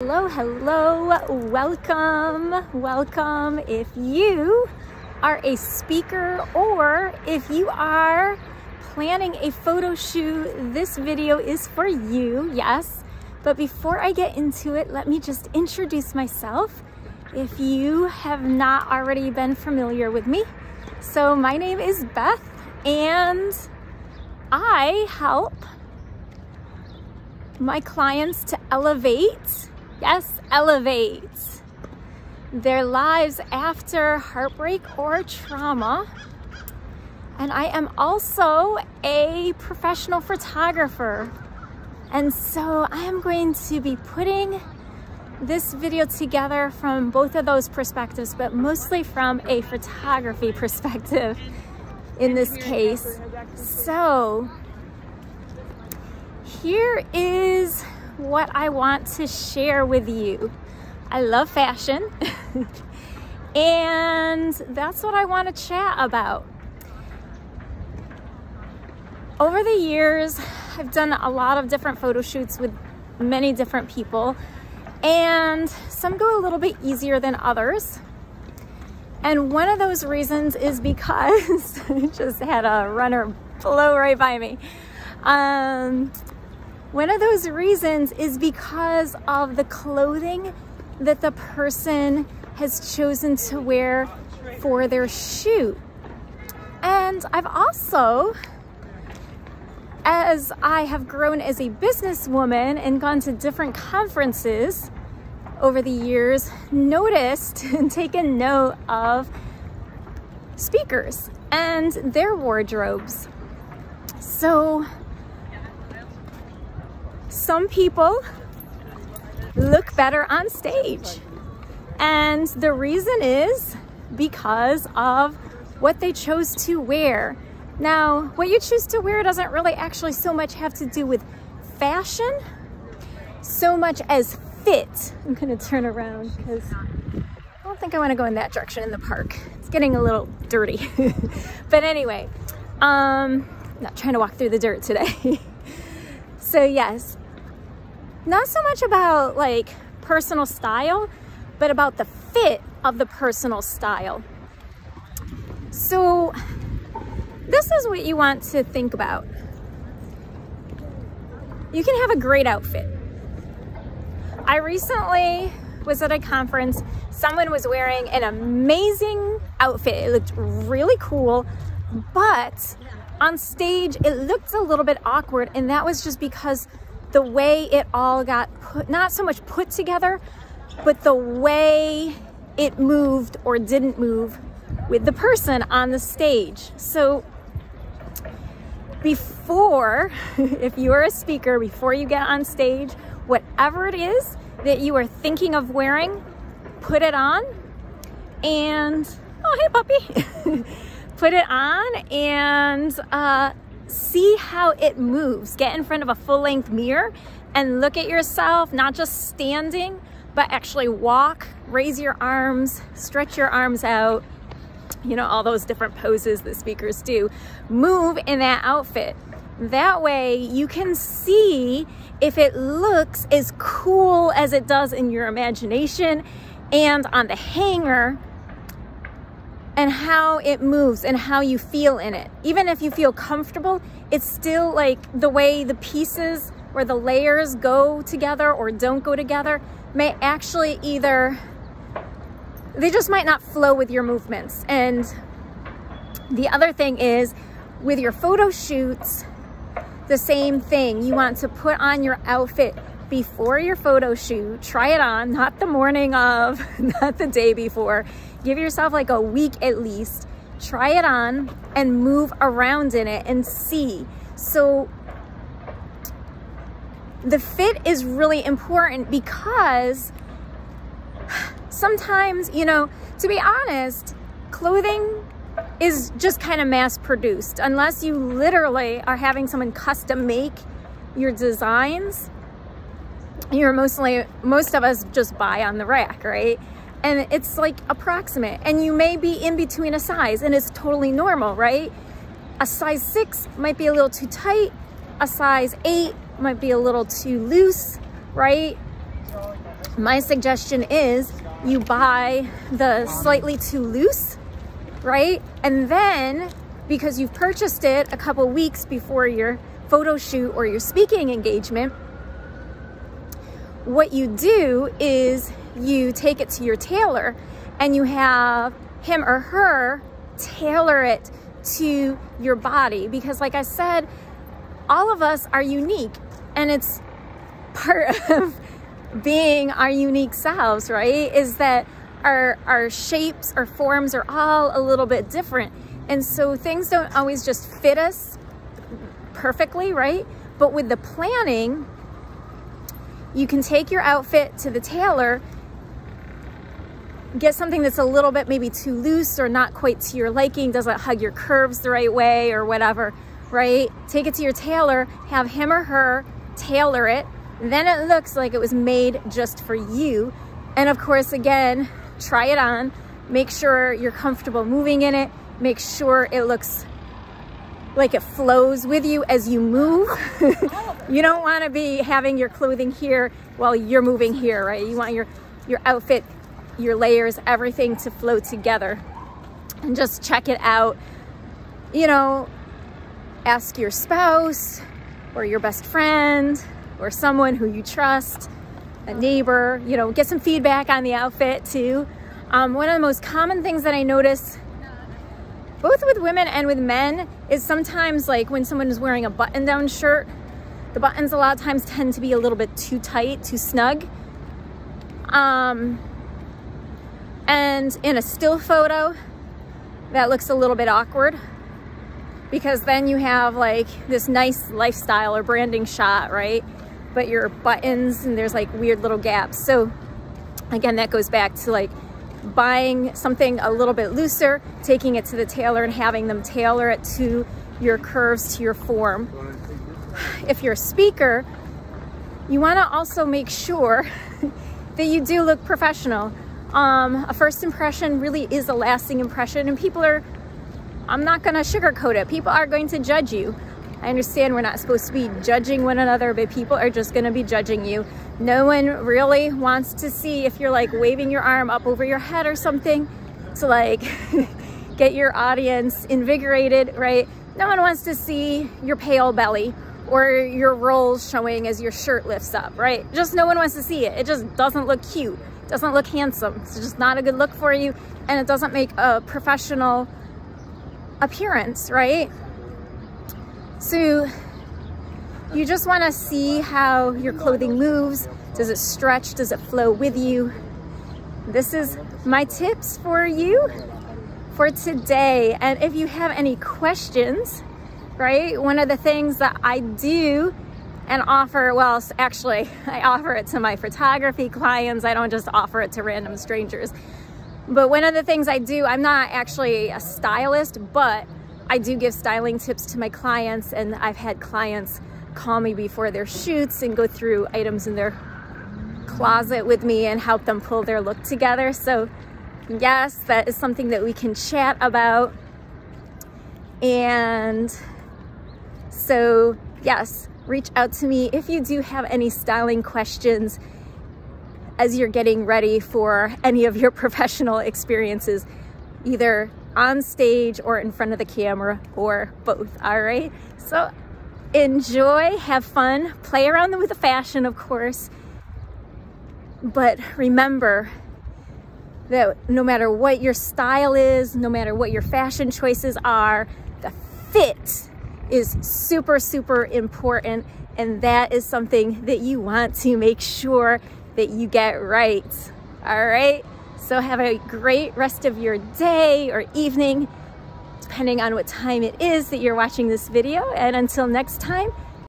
Hello, hello, welcome, welcome. If you are a speaker or if you are planning a photo shoot, this video is for you, yes. But before I get into it, let me just introduce myself if you have not already been familiar with me. So my name is Beth and I help my clients to elevate Yes, elevate their lives after heartbreak or trauma. And I am also a professional photographer. And so I am going to be putting this video together from both of those perspectives, but mostly from a photography perspective in this case. So here is what I want to share with you. I love fashion and that's what I want to chat about. Over the years, I've done a lot of different photo shoots with many different people and some go a little bit easier than others. And one of those reasons is because I just had a runner blow right by me. Um, one of those reasons is because of the clothing that the person has chosen to wear for their shoot. And I've also, as I have grown as a businesswoman and gone to different conferences over the years, noticed and taken note of speakers and their wardrobes. So some people look better on stage. And the reason is because of what they chose to wear. Now, what you choose to wear doesn't really actually so much have to do with fashion, so much as fit. I'm gonna turn around because I don't think I wanna go in that direction in the park. It's getting a little dirty. but anyway, um, not trying to walk through the dirt today. so yes, not so much about like personal style, but about the fit of the personal style. So this is what you want to think about. You can have a great outfit. I recently was at a conference. Someone was wearing an amazing outfit. It looked really cool, but on stage, it looked a little bit awkward. And that was just because the way it all got put, not so much put together, but the way it moved or didn't move with the person on the stage. So before, if you are a speaker, before you get on stage, whatever it is that you are thinking of wearing, put it on and, oh, hey puppy. put it on and uh, see how it moves. Get in front of a full length mirror and look at yourself, not just standing, but actually walk, raise your arms, stretch your arms out, you know, all those different poses that speakers do. Move in that outfit. That way you can see if it looks as cool as it does in your imagination and on the hanger and how it moves and how you feel in it. Even if you feel comfortable, it's still like the way the pieces or the layers go together or don't go together may actually either, they just might not flow with your movements. And the other thing is with your photo shoots, the same thing. You want to put on your outfit before your photo shoot, try it on, not the morning of, not the day before. Give yourself like a week at least, try it on and move around in it and see. So the fit is really important because sometimes, you know, to be honest, clothing is just kind of mass produced unless you literally are having someone custom make your designs you're mostly, most of us just buy on the rack, right? And it's like approximate and you may be in between a size and it's totally normal, right? A size six might be a little too tight. A size eight might be a little too loose, right? my suggestion is you buy the slightly too loose, right? And then because you've purchased it a couple weeks before your photo shoot or your speaking engagement, what you do is you take it to your tailor and you have him or her tailor it to your body because like I said, all of us are unique and it's part of being our unique selves, right? Is that our, our shapes, our forms are all a little bit different. And so things don't always just fit us perfectly, right? But with the planning, you can take your outfit to the tailor, get something that's a little bit maybe too loose or not quite to your liking, doesn't hug your curves the right way or whatever, right? Take it to your tailor, have him or her tailor it then it looks like it was made just for you. And of course, again, try it on. Make sure you're comfortable moving in it. Make sure it looks like it flows with you as you move. you don't want to be having your clothing here while you're moving here, right? You want your, your outfit, your layers, everything to flow together. And just check it out. You know, ask your spouse or your best friend or someone who you trust, a neighbor, you know, get some feedback on the outfit too. Um, one of the most common things that I notice both with women and with men is sometimes like when someone is wearing a button down shirt, the buttons a lot of times tend to be a little bit too tight, too snug. Um, and in a still photo, that looks a little bit awkward because then you have like this nice lifestyle or branding shot, right? but your buttons and there's like weird little gaps. So again, that goes back to like buying something a little bit looser, taking it to the tailor and having them tailor it to your curves, to your form. If you're a speaker, you wanna also make sure that you do look professional. Um, a first impression really is a lasting impression and people are, I'm not gonna sugarcoat it, people are going to judge you. I understand we're not supposed to be judging one another, but people are just gonna be judging you. No one really wants to see if you're like waving your arm up over your head or something to like get your audience invigorated, right? No one wants to see your pale belly or your rolls showing as your shirt lifts up, right? Just no one wants to see it. It just doesn't look cute, doesn't look handsome. It's just not a good look for you and it doesn't make a professional appearance, right? So you just want to see how your clothing moves. Does it stretch? Does it flow with you? This is my tips for you for today. And if you have any questions, right, one of the things that I do and offer, well, actually, I offer it to my photography clients. I don't just offer it to random strangers. But one of the things I do, I'm not actually a stylist, but I do give styling tips to my clients and I've had clients call me before their shoots and go through items in their closet with me and help them pull their look together. So yes, that is something that we can chat about. And so yes, reach out to me if you do have any styling questions as you're getting ready for any of your professional experiences, either on stage or in front of the camera or both, all right? So enjoy, have fun, play around with the fashion, of course, but remember that no matter what your style is, no matter what your fashion choices are, the fit is super, super important. And that is something that you want to make sure that you get right. All right. So have a great rest of your day or evening, depending on what time it is that you're watching this video. And until next time,